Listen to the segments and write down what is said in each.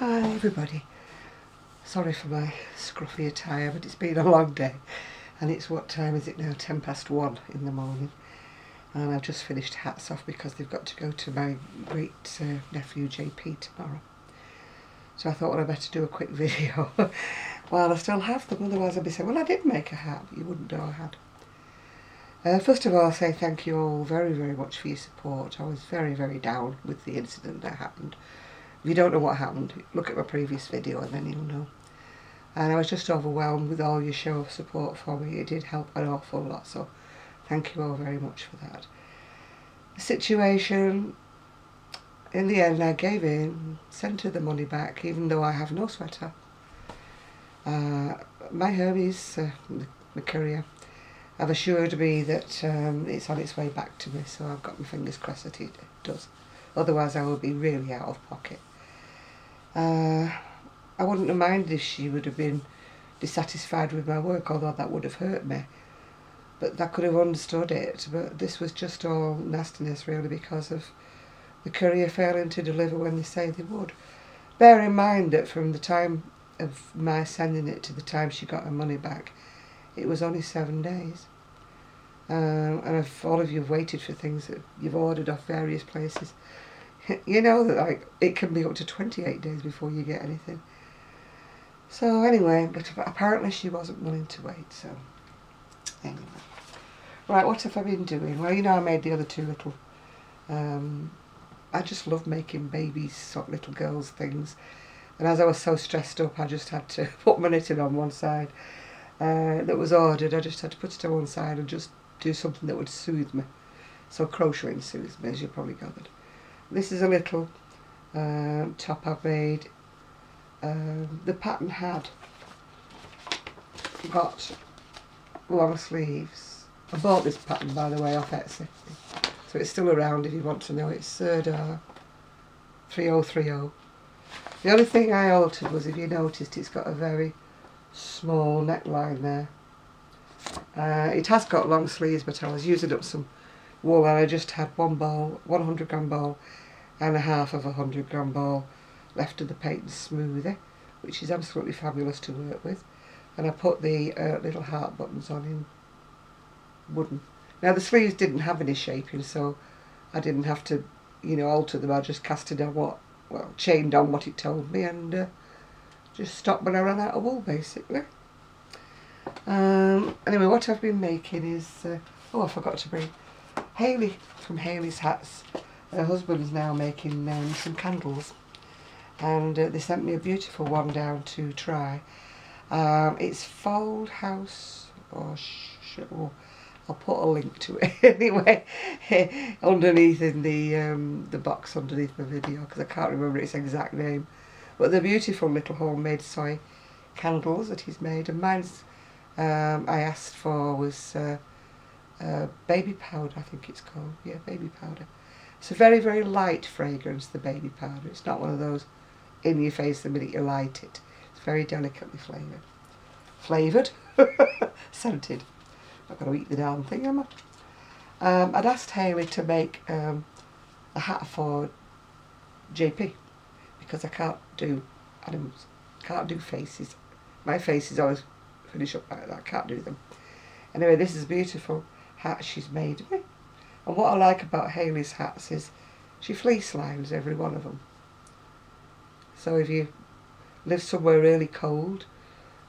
Hi everybody. Sorry for my scruffy attire, but it's been a long day. And it's what time is it now? Ten past one in the morning. And I've just finished hats off because they've got to go to my great uh, nephew JP tomorrow. So I thought well, I'd better do a quick video while I still have them. Otherwise I'd be saying, well I did make a hat. You wouldn't know I had. Uh, first of all, I'll say thank you all very, very much for your support. I was very, very down with the incident that happened. If you don't know what happened, look at my previous video and then you'll know. And I was just overwhelmed with all your show of support for me. It did help an awful lot, so thank you all very much for that. The situation, in the end I gave in, sent her the money back, even though I have no sweater. Uh, my Hermes, uh, courier, have assured me that um, it's on its way back to me, so I've got my fingers crossed that it does. Otherwise I will be really out of pocket. Uh, I wouldn't have minded if she would have been dissatisfied with my work, although that would have hurt me. But I could have understood it. But this was just all nastiness, really, because of the courier failing to deliver when they say they would. Bear in mind that from the time of my sending it to the time she got her money back, it was only seven days. Um, and if all of you have waited for things that you've ordered off various places, you know that like it can be up to 28 days before you get anything. So anyway, but apparently she wasn't willing to wait, so anyway. Right, what have I been doing? Well, you know I made the other two little, um, I just love making babies, sort of little girls things. And as I was so stressed up, I just had to put my knitting on one side uh, that was ordered. I just had to put it on one side and just do something that would soothe me. So crocheting soothes me, as you probably gathered. This is a little uh, top I've made. Um, the pattern had got long sleeves. I bought this pattern by the way off Etsy. So it's still around if you want to know. It's Sirdar 3030. The only thing I altered was if you noticed it's got a very small neckline there. Uh, it has got long sleeves but I was using up some wool and I just had one ball, 100 gram ball and a half of a 100 gram ball left of the Patons Smoothie which is absolutely fabulous to work with and I put the uh, little heart buttons on in wooden. Now the sleeves didn't have any shaping so I didn't have to you know alter them, I just casted on what, well chained on what it told me and uh, just stopped when I ran out of wool basically. Um, anyway what I've been making is, uh, oh I forgot to bring Haylee from Haylee's Hats. Her husband is now making um, some candles and uh, they sent me a beautiful one down to try. Um, it's Fold House, or oh, I'll put a link to it anyway underneath in the um, the box underneath the video because I can't remember its exact name. But they're beautiful little homemade soy candles that he's made and mine's um, I asked for was uh, uh, baby powder I think it's called, yeah baby powder. It's a very very light fragrance the baby powder, it's not one of those in your face the minute you light it. It's very delicately flavoured. Flavoured? Scented. I've got to eat the damn thing, am I? Um, I'd asked Haylee to make um, a hat for JP because I can't do animals, can't do faces. My face is always finished up like that, I can't do them. Anyway, this is beautiful hat she's made me. And what I like about Haylee's hats is she fleece lines every one of them. So if you live somewhere really cold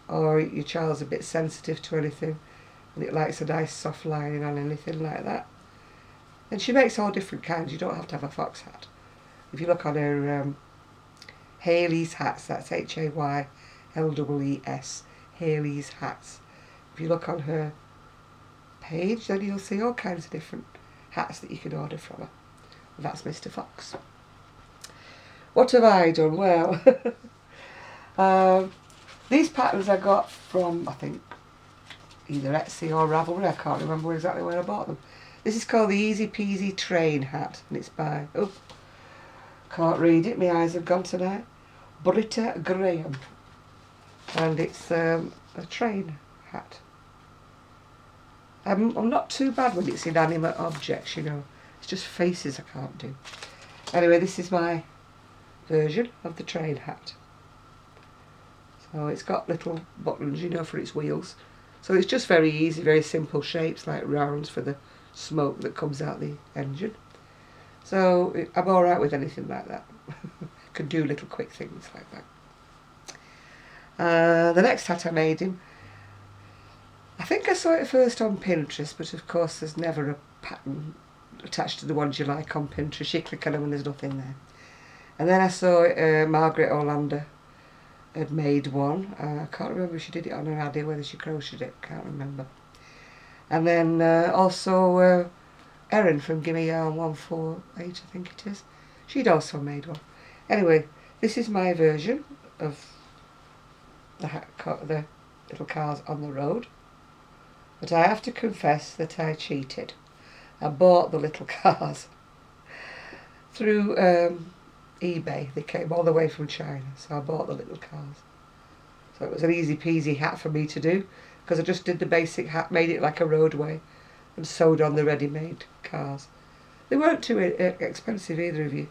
or your child's a bit sensitive to anything and it likes a nice soft lining on anything like that. And she makes all different kinds. You don't have to have a fox hat. If you look on her um, Haylee's hats, that's H-A-Y-L-E-E-S, Haylee's hats. If you look on her page, then you'll see all kinds of different hats that you can order from her. that's Mr. Fox. What have I done? Well, um, these patterns I got from, I think, either Etsy or Ravelry. I can't remember exactly where I bought them. This is called the Easy Peasy Train Hat, and it's by, oh, can't read it, my eyes have gone tonight, Britta Graham. And it's um, a train hat. I'm, I'm not too bad when it's inanimate objects, you know. It's just faces I can't do. Anyway, this is my version of the train hat. So it's got little buttons, you know, for its wheels. So it's just very easy, very simple shapes like rounds for the smoke that comes out the engine. So I'm alright with anything like that. Can do little quick things like that. Uh, the next hat I made him, I think I saw it first on Pinterest, but of course there's never a pattern attached to the ones you like on Pinterest. You click on them and there's nothing there. And then I saw uh, Margaret Olander had made one. Uh, I can't remember if she did it on her Addi, whether she crocheted it, I can't remember. And then uh, also uh, Erin from Gimme Yarn 148, I think it is. She'd also made one. Anyway, this is my version of the, the little cars on the road. But I have to confess that I cheated. I bought the little cars through um, eBay. They came all the way from China, so I bought the little cars. So it was an easy peasy hat for me to do because I just did the basic hat, made it like a roadway and sewed on the ready-made cars. They weren't too uh, expensive either if you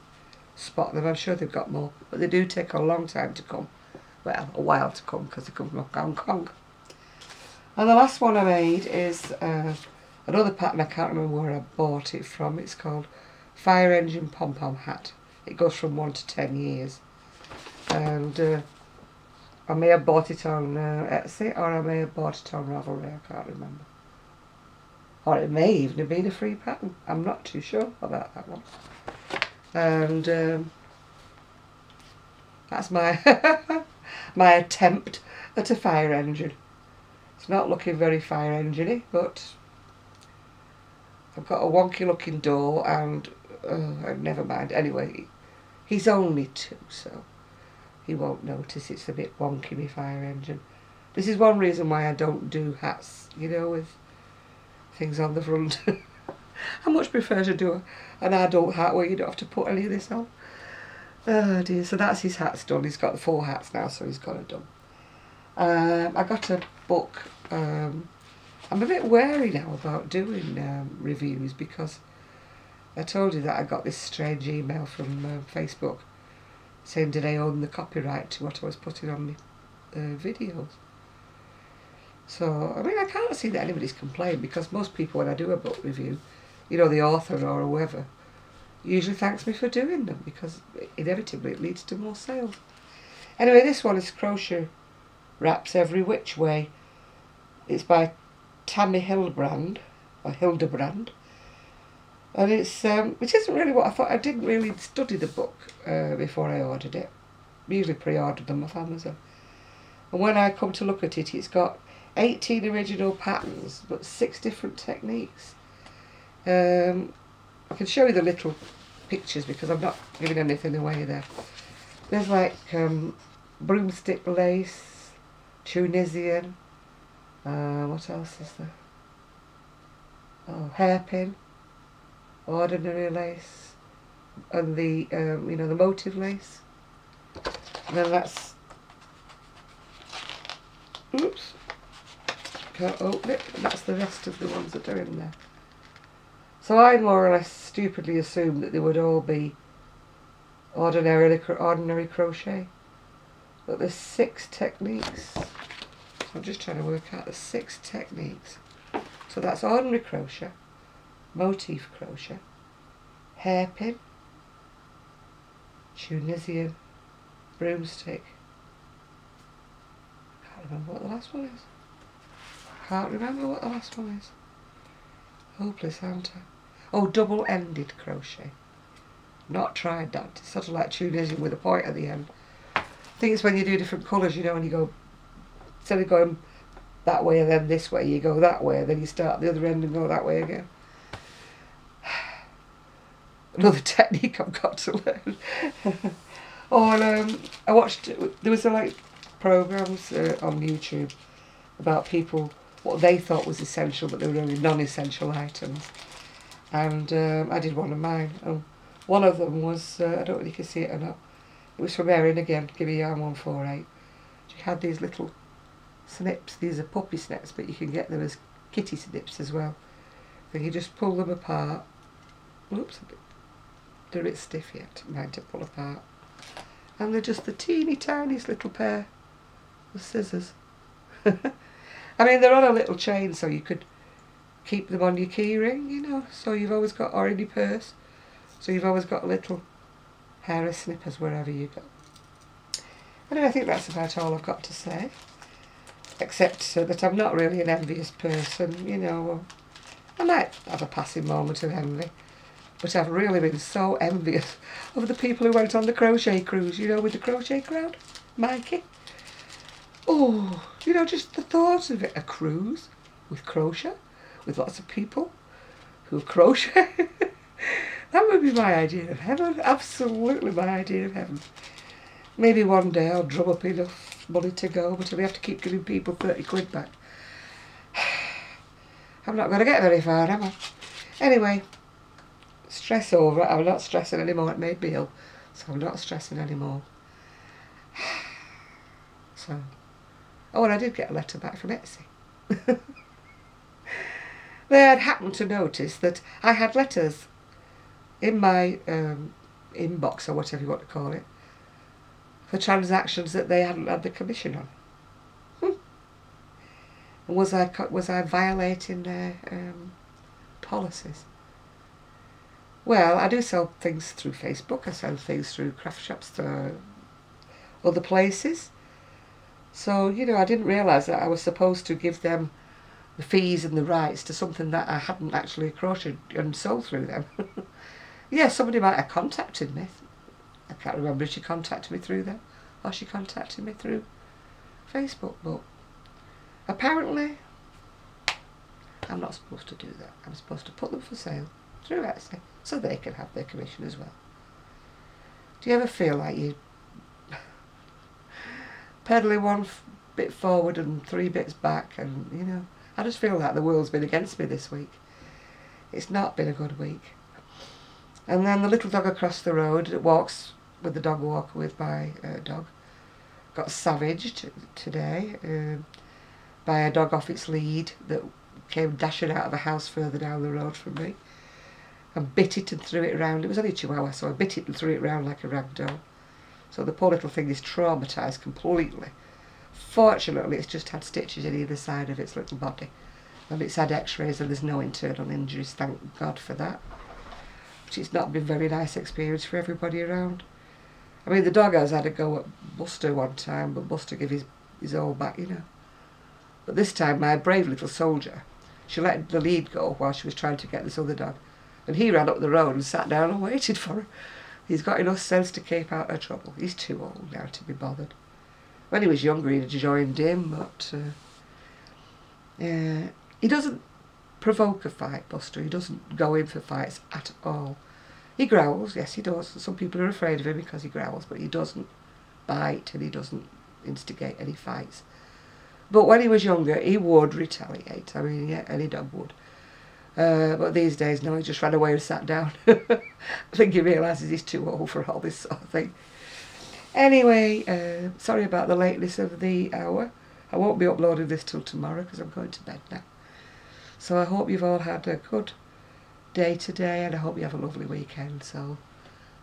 spot them. I'm sure they've got more, but they do take a long time to come. Well, a while to come because they come from Hong Kong. And the last one I made is uh, another pattern. I can't remember where I bought it from. It's called Fire Engine Pom Pom Hat. It goes from one to ten years. And uh, I may have bought it on uh, Etsy or I may have bought it on Ravelry, I can't remember. Or it may even have been a free pattern. I'm not too sure about that one. And um, that's my my attempt at a fire engine. It's not looking very fire engine but I've got a wonky looking door and uh, never mind. Anyway, He's only two, so he won't notice it's a bit wonky, my fire engine. This is one reason why I don't do hats, you know, with things on the front. I much prefer to do an adult hat where you don't have to put any of this on. Oh dear, so that's his hats done. He's got the four hats now, so he's got it done. Um, I got a book. Um, I'm a bit wary now about doing um, reviews because I told you that I got this strange email from uh, Facebook saying did I own the copyright to what I was putting on the uh, videos. So, I mean, I can't see that anybody's complained because most people, when I do a book review, you know, the author or whoever, usually thanks me for doing them because inevitably it leads to more sales. Anyway, this one is Crochet Wraps Every Which Way. It's by Tammy Hildebrand, or Hildebrand and it's um, which isn't really what I thought. I didn't really study the book uh, before I ordered it. I usually pre-ordered them off Amazon, and when I come to look at it, it's got 18 original patterns, but six different techniques. Um, I can show you the little pictures because I'm not giving anything away there. There's like um, broomstick lace, Tunisian. Uh, what else is there? Oh, hairpin ordinary lace and the um, you know the motif lace. And then that's oops can't open it. That's the rest of the ones that are in there. So I more or less stupidly assumed that they would all be ordinarily ordinary crochet. But there's six techniques I'm just trying to work out the six techniques so that's ordinary crochet motif crochet, hairpin, Tunisian, broomstick. Can't remember what the last one is. Can't remember what the last one is. Hopeless, aren't I? Oh, double-ended crochet. Not tried that. It's sort of like Tunisian with a point at the end. I think it's when you do different colours, you know, when you go, instead of going that way and then this way, you go that way, then you start at the other end and go that way again another technique I've got to learn. oh, and um, I watched, there was a, like programs uh, on YouTube about people, what they thought was essential, but they were only non-essential items. And um, I did one of mine. And one of them was, uh, I don't know if you can see it or not, it was from Erin again, Gimme Yarn 148. She had these little snips, these are puppy snips, but you can get them as kitty snips as well. And you just pull them apart. Oops, they're a bit stiff yet, mine to pull apart. And they're just the teeny tiniest little pair with scissors. I mean, they're on a little chain, so you could keep them on your keyring, you know, so you've always got, or in your purse, so you've always got a little hair of snippers wherever you go. Anyway, I think that's about all I've got to say, except uh, that I'm not really an envious person, you know, I might have a passing moment of envy, but I've really been so envious of the people who went on the crochet cruise, you know, with the crochet crowd, Mikey. Oh, you know, just the thought of it, a cruise with crochet, with lots of people who crochet. that would be my idea of heaven, absolutely my idea of heaven. Maybe one day I'll drum up enough money to go, but we have to keep giving people 30 quid back. I'm not going to get very far, am I? Anyway, stress over. I'm not stressing anymore. It made me ill, so I'm not stressing anymore. So, oh, and I did get a letter back from Etsy. they had happened to notice that I had letters in my um, inbox, or whatever you want to call it, for transactions that they hadn't had the commission on was I was I violating their um, policies? Well, I do sell things through Facebook. I sell things through craft shops to other places. So you know, I didn't realise that I was supposed to give them the fees and the rights to something that I hadn't actually crocheted and sold through them. yeah, somebody might have contacted me. I can't remember if she contacted me through them or oh, she contacted me through Facebook, but Apparently, I'm not supposed to do that. I'm supposed to put them for sale through Etsy so they can have their commission as well. Do you ever feel like you're pedaling one bit forward and three bits back and, you know, I just feel like the world's been against me this week. It's not been a good week. And then the little dog across the road that walks with the dog walker with my uh, dog got savaged today. Um, by a dog off its lead that came dashing out of a house further down the road from me and bit it and threw it around. It was only a chihuahua, so I bit it and threw it around like a rag doll. So the poor little thing is traumatised completely. Fortunately, it's just had stitches in either side of its little body. And it's had x-rays and there's no internal injuries, thank God for that. But it's not been a very nice experience for everybody around. I mean, the dog has had a go at Buster one time, but Buster gave his, his all back, you know. But this time my brave little soldier, she let the lead go while she was trying to get this other dog. And he ran up the road and sat down and waited for her. He's got enough sense to keep out of trouble. He's too old now to be bothered. When he was younger he'd joined in, but uh, yeah, he doesn't provoke a fight, Buster. He doesn't go in for fights at all. He growls, yes he does. Some people are afraid of him because he growls, but he doesn't bite and he doesn't instigate any fights. But when he was younger, he would retaliate. I mean, yeah, any dog would. Uh, but these days, no, he just ran away and sat down. I think he realises he's too old for all this sort of thing. Anyway, uh, sorry about the lateness of the hour. I won't be uploading this till tomorrow because I'm going to bed now. So I hope you've all had a good day today and I hope you have a lovely weekend. So,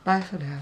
bye for now.